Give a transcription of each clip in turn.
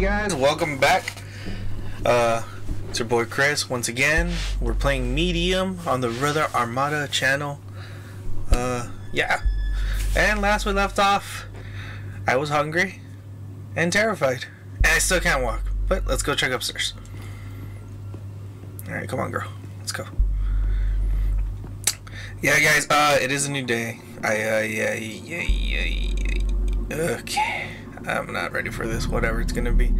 guys, welcome back. Uh, it's your boy Chris once again. We're playing Medium on the Rada Armada channel. Uh, yeah. And last we left off, I was hungry and terrified. And I still can't walk. But let's go check upstairs. Alright, come on, girl. Let's go. Yeah, guys, uh, it is a new day. I, uh, yeah, yeah, yeah, yeah. Okay. I'm not ready for this, whatever it's gonna be.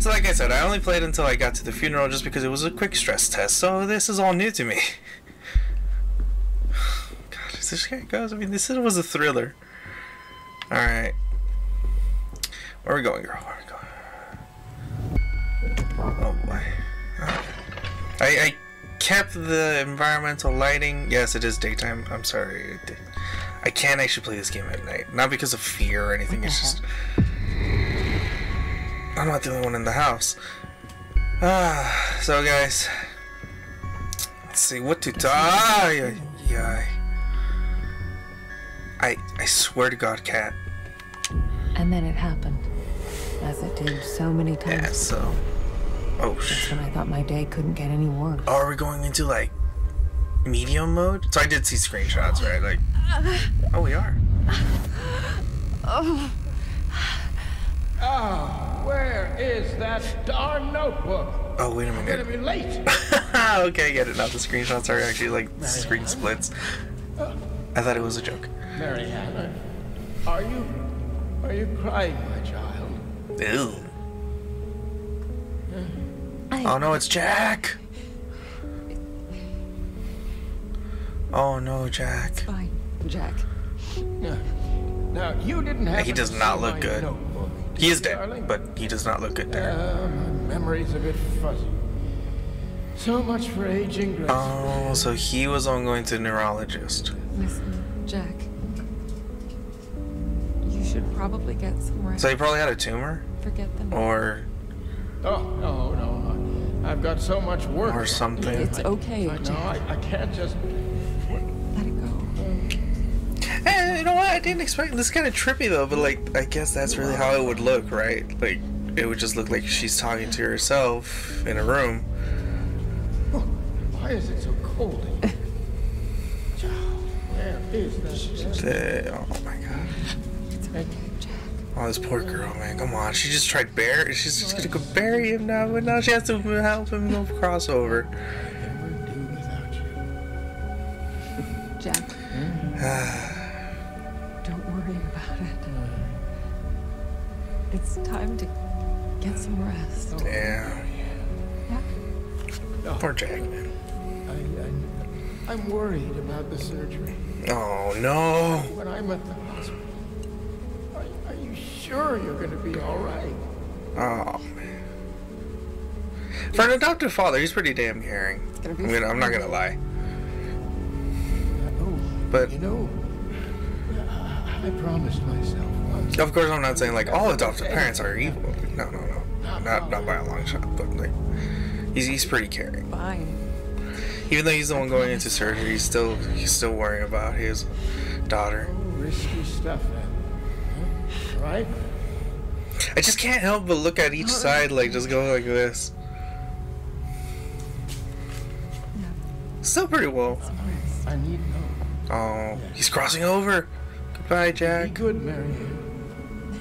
So, like I said, I only played until I got to the funeral just because it was a quick stress test, so this is all new to me. God, is this it goes? I mean, this was a thriller. Alright. Where are we going, girl? Where are we going? Oh boy. I, I kept the environmental lighting. Yes, it is daytime. I'm sorry. I can't actually play this game at night. Not because of fear or anything. It's just. Uh-huh. I'm not the only one in the house. Ah, so guys. Let's see what to do. Ah, yeah, yeah. I, I swear to God, cat. And then it happened. As it did so many times. Yeah, so. Oh, That's when I thought my day couldn't get any worse. Oh, are we going into like medium mode? So I did see screenshots, right? Like, oh, we are. Oh. Ah, where is that darn notebook? Oh, wait a I'm gonna minute. be late. okay, I get it now. The screenshots are actually like screen splits. I thought it was a joke. Marianne, are you, are you crying, my child? Ew. I, Oh no, it's Jack. Oh no, Jack. Fine, Jack. Now, now you didn't have. He does not look good. Notebook, did He is dead, darling? but he does not look good there. Uh, my memory's a bit fuzzy. So much for aging gracefully. Oh, so he was on going to neurologist. Listen, Jack. You should probably get some rest. So he probably had a tumor, Forget them. or Oh no, no, I've got so much work. or something. It's okay, I know. Jack. I, I can't just. Know what? I didn't expect. This is kind of trippy though, but like, I guess that's really how it would look, right? Like, it would just look like she's talking to herself in a room. Oh, why is it so cold? in here? Child, Where is? The, oh my god. It's okay, Jack. Oh, this poor girl, man. Come on. She just tried bury. She's just gonna go bury him now, but now she has to help him go crossover. Never time to get some rest. Yeah. Yeah? Poor Jack, man. I, I, I'm worried about the surgery. Oh no. When I'm at the hospital, are, are you sure you're going to be all right? Oh man. For an adoptive father, he's pretty damn caring. I'm, gonna, I'm not gonna lie. Oh, But you know, I, I promised myself once. of course, I'm not saying like all adoptive parents are evil. No, no, no. Not not by a long shot. But like, he's he's pretty caring. Fine. Even though he's the one going into surgery, he's still he's still worrying about his daughter. Oh, risky stuff, then. Huh? Right? I just can't help but look at each side, like just go like this. Still pretty well. I need no. Oh, he's crossing over. Be Jack. good, Mary.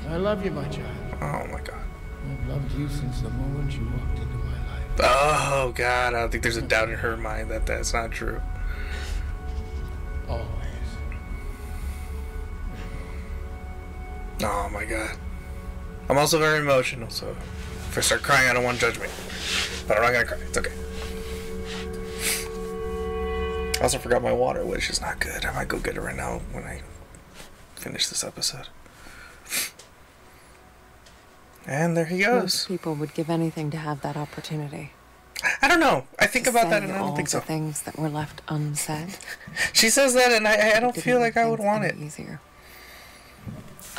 I love you, my child. Oh my god. I've loved you since the moment you walked into my life. Oh god, I don't think there's a doubt in her mind that that's not true. Always. Oh my god. I'm also very emotional, so if I start crying, I don't want judgment. But I'm not gonna cry. It's okay. I also forgot my water, which is not good. I might go get it right now when I finish this episode. And there he goes. Most goes. people would give anything to have that opportunity. I don't know. I think to about that and I don't think so. the things that were left unsaid. She says that and I, I don't feel like I would want it. Easier.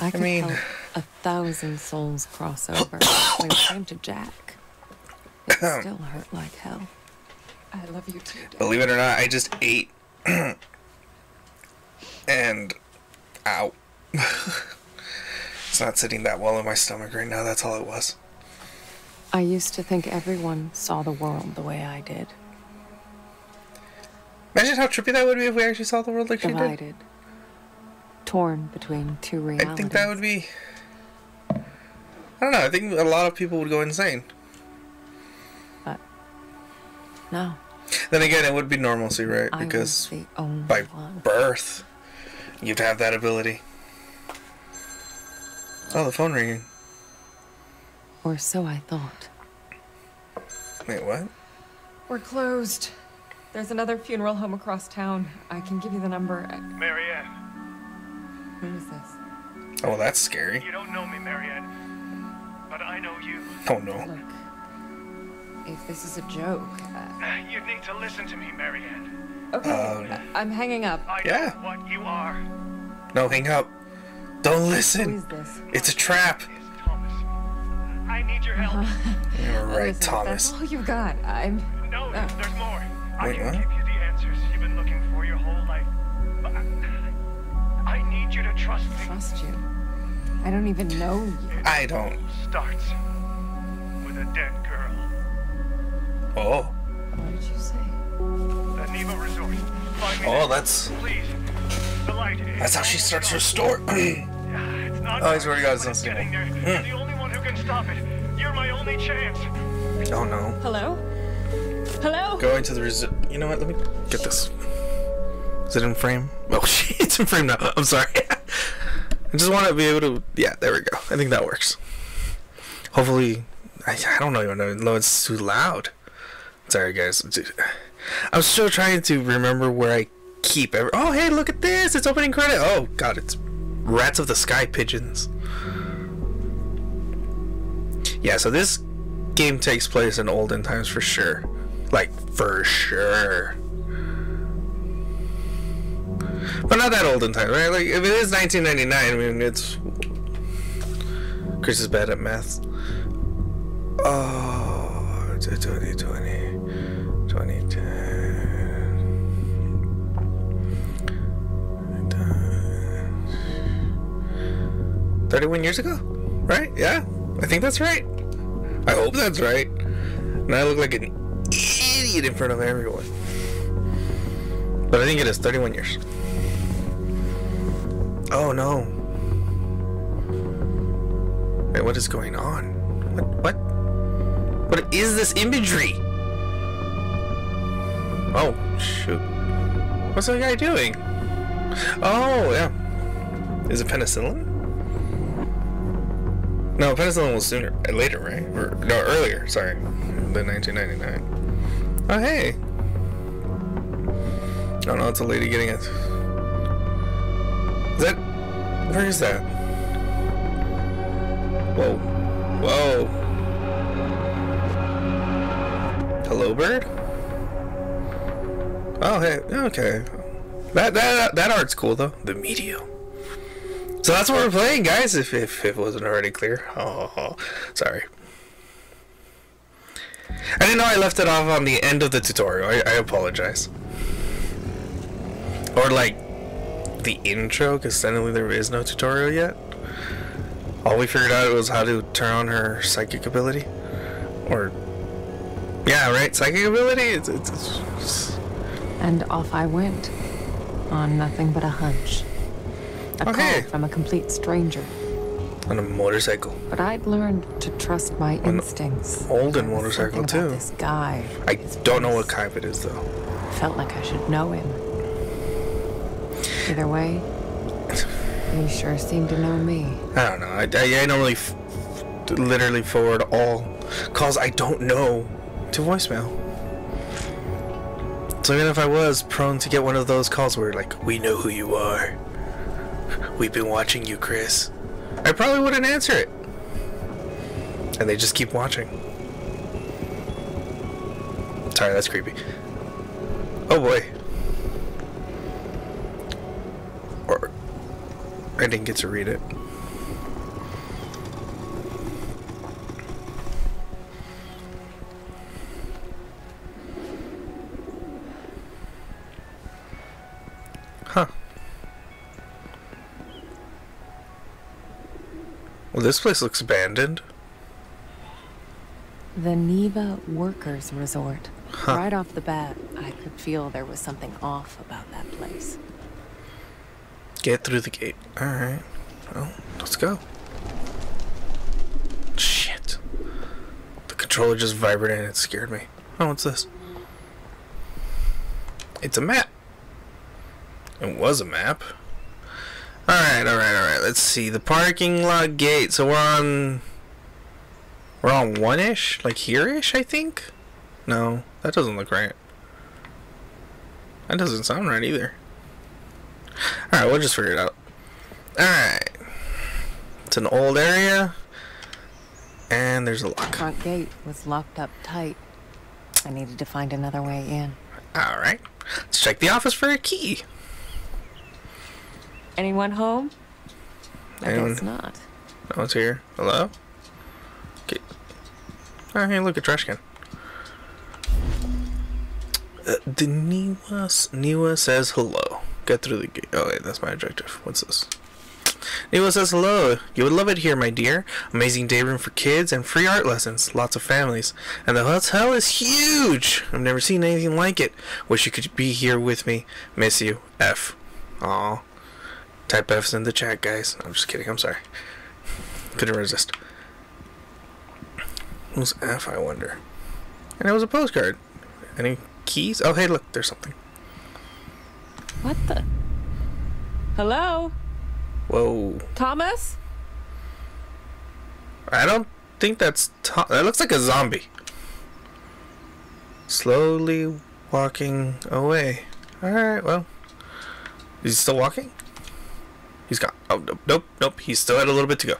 I could mean- help a thousand souls cross over. when it came to Jack, it still hurt like hell. I love you too. Dad. Believe it or not, I just ate. and. Ow. it's not sitting that well in my stomach right now, that's all it was. I used to think everyone saw the world the way I did. Imagine how trippy that would be if we actually saw the world like she did. Divided. Torn between two realities. I think that would be. I don't know. I think a lot of people would go insane. But no, Then again, it would be normalcy, right? Because was the only by one. birth, you'd have that ability. Oh, the phone ringing. Or so I thought. Wait, what? We're closed. There's another funeral home across town. I can give you the number. Marianne, Who is this? Oh, that's scary. you don't know me, Marianne, but I know you. Oh no. Look, if this is a joke, uh, You need to listen to me, Marianne. okay, Um, I- I'm hanging up. I Yeah. know what you are. No, hang up. Don't listen. is this? It's a trap. It's Thomas. I need your help. You're right, Listen, Thomas. That's all you got. I'm. No, Uh. there's more. I Wait, can what? give you the answers you've been looking for your whole life. But I, I need you to trust me. trust you. I don't even know you. I don't. Starts with a dead girl. Oh. What did you say? The Niwa Resort. Find me Oh, there. that's Please. The light. that's how she starts her story. It's not Oh, I swear to God, it's but not getting scary. You're hmm. the only one who can stop it. You're my only chance. oh no. Hello? Hello? Going to the resi- You know what? Let me get this. Is it in frame? Oh shit, it's in frame now. I'm sorry. I just want to be able to. Yeah, there we go. I think that works. Hopefully, I, I don't know. No, it's too loud. Sorry, guys. I'm still trying to remember where I keep every. Oh, hey, look at this! It's opening credit. Oh God, it's Rats of the Sky Pigeons. Yeah, so this game takes place in olden times for sure. Like for sure. But not that olden time, right? Like if it is 1999, I mean it's Chris is bad at math. Oh, it's 2020, 2010. 31 years ago, right? Yeah, I think that's right. I hope that's right. And I look like an idiot in front of everyone. But I think it is 31 years. Oh no. Wait, what is going on? What? What? What is this imagery? Oh, shoot. What's that guy doing? Oh, yeah. Is it penicillin? No, penicillin was sooner, uh, later, right? Or no, earlier. Sorry, than 1999. Oh, hey. Oh no, it's a lady getting it. Is that? Where is that? Whoa, whoa. Hello, bird. Oh, hey, okay. That that that art's cool though. The medium. So that's what we're playing, guys. If if, if it wasn't already clear. Oh, sorry. I didn't know I left it off on the end of the tutorial. I, I apologize. Or like the intro, because technically there is no tutorial yet. All we figured out was how to turn on her psychic ability, or yeah, right, psychic ability. It's, it's, it's And off I went. On nothing but a hunch. A Okay. call from a complete stranger. on a motorcycle. But I'd learned to trust my an instincts. olden motorcycle, too. This guy. I don't know what kind it is though. Felt like I should know him. Either way, he sure seemed to know me. I don't know. I, I, I normally f- literally forward all calls I don't know to voicemail. So even if I was prone to get one of those calls where like, we know who you are. We've been watching you, Chris. I probably wouldn't answer it. And they just keep watching. Sorry, that's creepy. Oh boy. Or I didn't get to read it. Huh. Well, this place looks abandoned. The Niwa Workers Resort. Huh. Right off the bat, I could feel there was something off about that place. Get through the gate. Alright. Well, let's go. Shit. The controller just vibrated and it scared me. Oh, what's this? It's a map. It was a map. Alright, alright, alright. Let's see. The parking lot gate. So we're on. We're on one ish? Like here ish, I think? No, that doesn't look right. That doesn't sound right either. Alright, we'll just figure it out. Alright. It's an old area. And there's a lock. Front gate was locked up tight. I needed to find another way in. Alright. Let's check the office for a key. Anyone home? I Anyone- guess not. No one's here. Hello? Okay. Oh, hey, look, a trash can. Uh, the Niwa, Niwa says hello. Get through the gate. Oh, wait, that's my objective. What's this? Niwa says hello. You would love it here, my dear. Amazing day room for kids and free art lessons. Lots of families. And the hotel is huge. I've never seen anything like it. Wish you could be here with me. Miss you. F. Aw. Type F's in the chat, guys. I'm just kidding. I'm sorry. Couldn't resist. Who's F, I wonder? And it was a postcard. Any keys? Oh, hey, look, there's something. What the? Hello? Whoa. Thomas? I don't think that's. To- that looks like a zombie. Slowly walking away. Alright, well. Is he still walking? He's gone. Oh, nope, nope, nope. He's still had a little bit to go.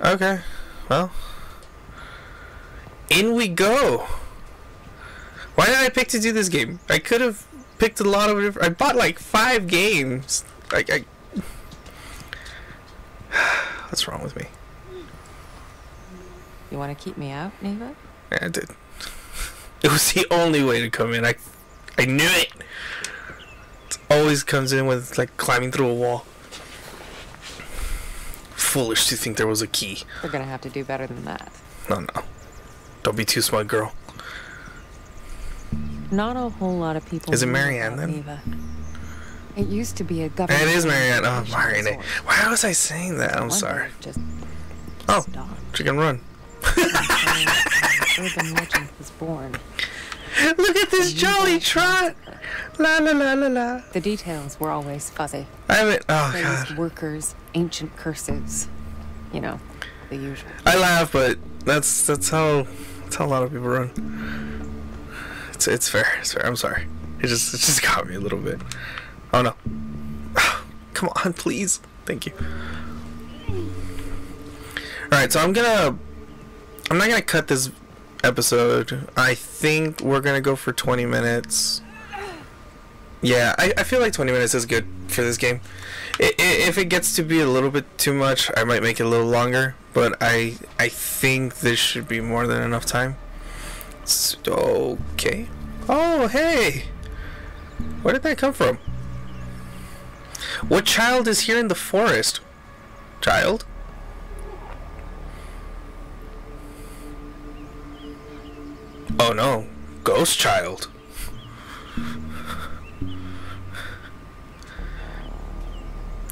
Okay, well. In we go. Why did I pick to do this game? I could have picked a lot of different. I bought like five games. Like, I. What's wrong with me? You want to keep me out, Niwa? Yeah, I did. It was the only way to come in. I, I knew it. It always comes in with like climbing through a wall. Foolish to think there was a key. We're gonna have to do better than that. No, no. Don't be too smart, girl. Not a whole lot of people. Is it Marianne, then? Niwa. It used to be a government. It is Marianne. Oh, Marianne. Why was I saying that? I'm sorry. Just Oh, stopped. she can run. Urban legend was born. Look at this jolly trot. La la la la la. The details were always fuzzy. I haven't. Oh god. workers, ancient curses. You know, the usual. I laugh, but that's that's how that's how a lot of people run. It's it's fair. It's fair. I'm sorry. It just it just got me a little bit. Oh no. Come on, please. Thank you. All right, so I'm gonna I'm not gonna cut this episode. I think we're gonna go for 20 minutes. Yeah, I, I feel like 20 minutes is good for this game. I, i if it gets to be a little bit too much, I might make it a little longer. But I I think this should be more than enough time. S- okay. Oh, hey. Where did that come from? What child is here in the forest? Child? Oh no, ghost child.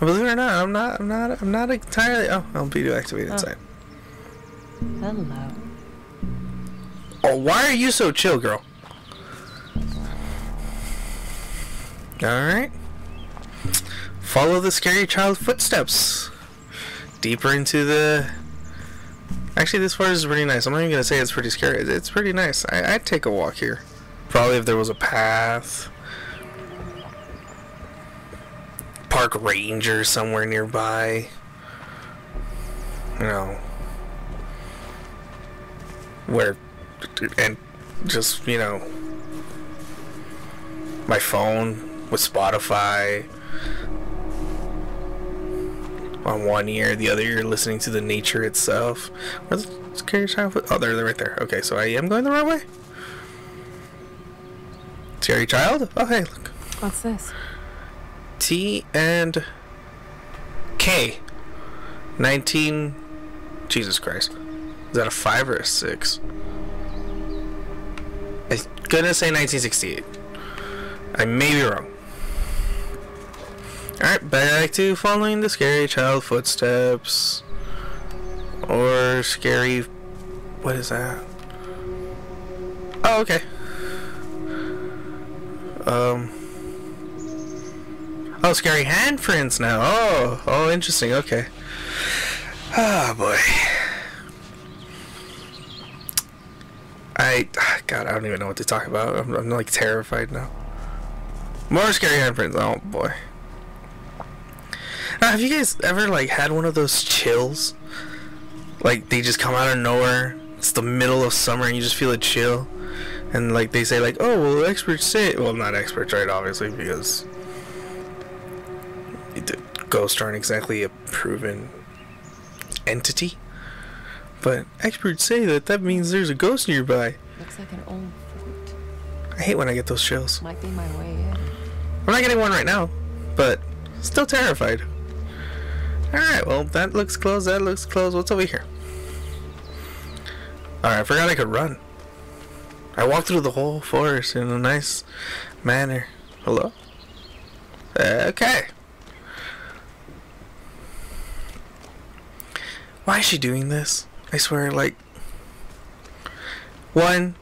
Believe it or not, I'm not. I'm not. I'm not entirely. Oh, I'll be deactivated inside. Oh. Hello. Oh, why are you so chill, girl? Alright. Follow the scary child footsteps. Deeper into the. Actually, this part is pretty nice. I'm not even gonna say it's pretty scary. It's- It's pretty nice. I, I'd take a walk here. Probably if there was a path. Park ranger somewhere nearby. You know. Where and just you know my phone with Spotify on one ear, the other ear listening to the nature itself. Where's the child? Oh, they're, they're right there. Okay, so I am going the right way. Scary child? Oh, hey, look. What's this? T and K. 19. Jesus Christ. Is that a 5 or a 6? I'm gonna say 1968. I may be wrong. Alright, back to following the scary child footsteps. Or scary. What is that? Oh, okay. Um. Oh, scary handprints now. Oh, oh, interesting. Okay. Oh boy. I God, I don't even know what to talk about. I'm, I'm like terrified now. More scary handprints. Oh boy. Now, have you guys ever like had one of those chills? Like they just come out of nowhere. It's the middle of summer and you just feel a chill. And like they say like, oh well experts say well not experts right obviously because ghosts aren't exactly a proven entity. But experts say that that means there's a ghost nearby. Looks like an old fort. I hate when I get those chills. Might be my way in. I'm not getting one right now, but still terrified. Alright, well, that looks closed, that looks closed. What's over here? Alright, I forgot I could run. I walked through the whole forest in a nice manner. Hello? Uh, okay. Why is she doing this? I swear, like. One,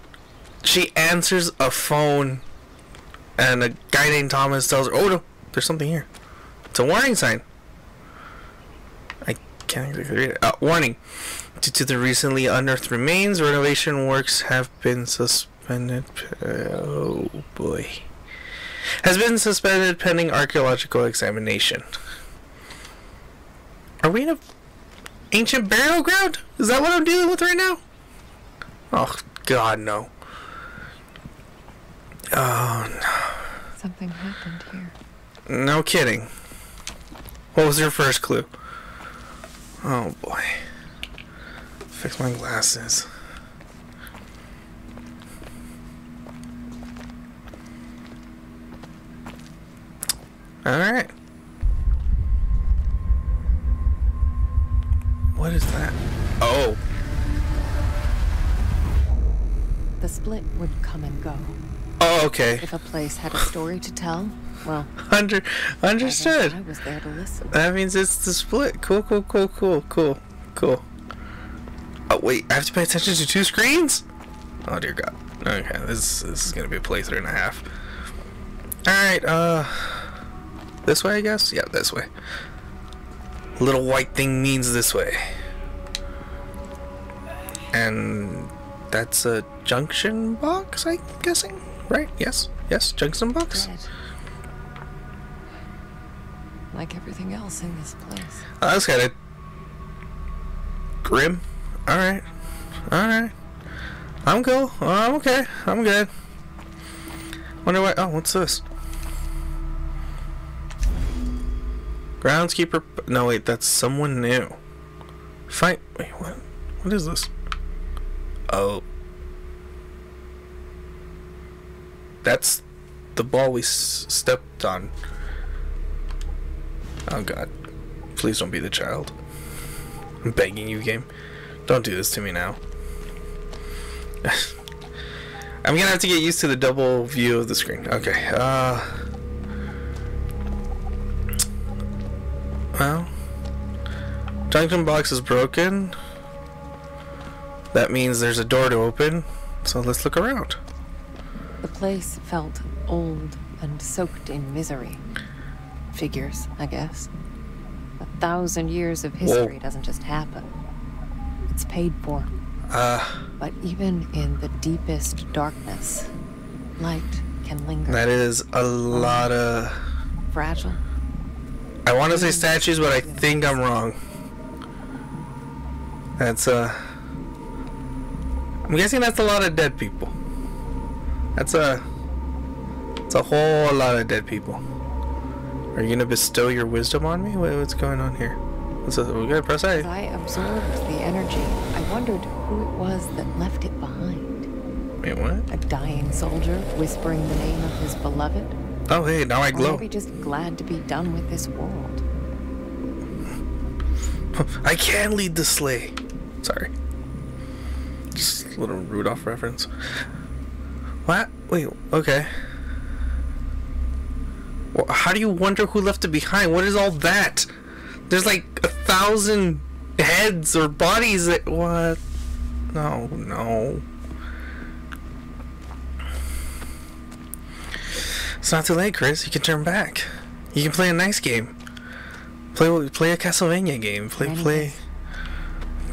she answers a phone, and a guy named Thomas tells her, Oh no, there's something here. It's a warning sign. I can't exactly read it. Uh, warning. Due to the recently unearthed remains, renovation works have been suspended. Oh boy. Has been suspended pending archaeological examination. Are we in a ancient burial ground? Is that what I'm dealing with right now? Oh God, no. Oh no. Something happened here. No kidding. What was your first clue? Oh boy. Fix my glasses. Alright. What is that? Oh. The split would come and go. Oh, okay. If a place had a story to tell, well, Under, I understood. I was there to listen. That means it's the split. Cool, cool, cool, cool, cool, cool. Oh wait, I have to pay attention to two screens? Oh dear God. Okay, this this is gonna be a playthrough and a half. All right, uh, this way, I guess. Yeah, this way. Little white thing means this way. And that's a junction box, I'm guessing, right? Yes, yes, junction box. Dead. Like everything else in this place. Oh, that's kind of grim. All right, all right. I'm cool. I'm okay. I'm good. Wonder what? Oh, what's this? Groundskeeper. No, wait. That's someone new. Fight. Wait. What? What is this? Oh. That's the ball we stepped on. Oh god. Please don't be the child. I'm begging you, game. Don't do this to me now. I'm gonna have to get used to the double view of the screen. Okay, uh. Well. Junction box is broken. That means there's a door to open. So let's look around. The place felt old and soaked in misery. Figures, I guess. A thousand years of history doesn't just happen. It's paid for. Uh, But even in the deepest darkness, light can linger. that is a lot of. Fragile. I want to say statues, but I think I'm wrong. That's uh. I'm guessing that's a lot of dead people. That's a. It's a whole lot of dead people. Are you gonna bestow your wisdom on me? What, what's going on here? What's? We gotta press A. I absorbed the energy, I wondered who it was that left it behind. Wait, what? A dying soldier whispering the name of his beloved? Oh, hey, now I Or glow. maybe just glad to be done with this world. I can lead the sleigh. Sorry. Just a little Rudolph reference. What? Wait, okay. Well, how do you wonder who left it behind? What is all that? There's like a thousand heads or bodies that. What? No, no. It's not too late, Chris. You can turn back. You can play a nice game. Play play a Castlevania game. Play play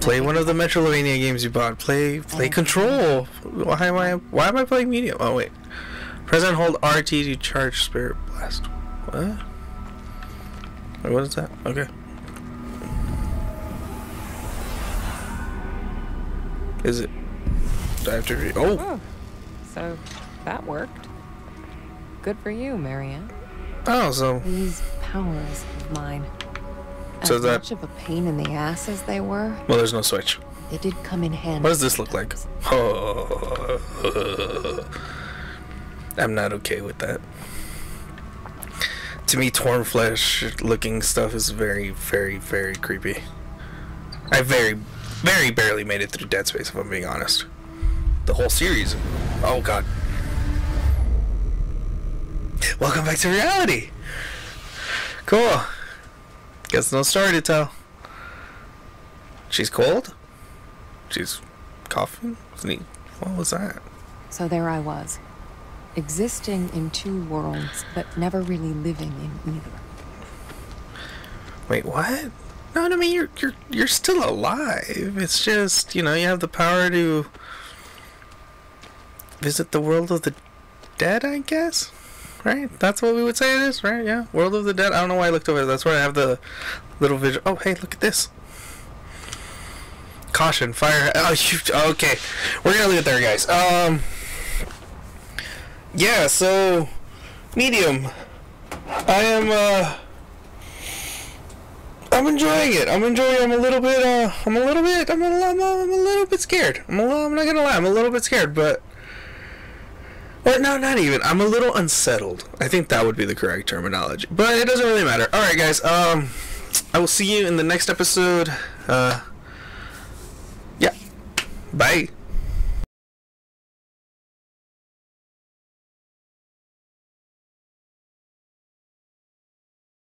play one of the Metroidvania games you bought. Play play Control. Why am I why am I playing Medium? Oh wait. Press and hold RT to charge Spirit Blast. What? Wait, what is that? Okay. Is it? I have to read? Oh, Oh, so that worked. Good for you, Marianne. oh, so These powers of mine. As So that- much of a pain in the ass as they were, well, there's no switch. they did come in handy. What does this look like? Oh, I'm not okay with that. To me, torn flesh looking stuff is very, very, very creepy. I very, very barely made it through Dead Space, if I'm being honest. The whole series. Oh, God. Welcome back to reality. Cool. Guess no story to tell. She's cold? She's coughing? What was that? So there I was, existing in two worlds, but never really living in either. Wait, what? No, I mean you're you're you're still alive. It's just you know you have the power to visit the world of the dead. I guess, right? That's what we would say it is, right? Yeah, world of the dead. I don't know why I looked over. there. That's where I have the little vision. Oh, hey, look at this. Caution, fire. Oh, you, okay. We're gonna leave it there, guys. Um. Yeah. So, medium. I am. uh... I'm enjoying it. I'm enjoying. I'm a little bit. Uh, I'm a little bit. I'm a, I'm a, I'm a little bit scared. I'm, a, I'm not gonna lie. I'm a little bit scared, but. Or no, not even. I'm a little unsettled. I think that would be the correct terminology. But it doesn't really matter. All right, guys. Um, I will see you in the next episode. Uh. Yeah. Bye.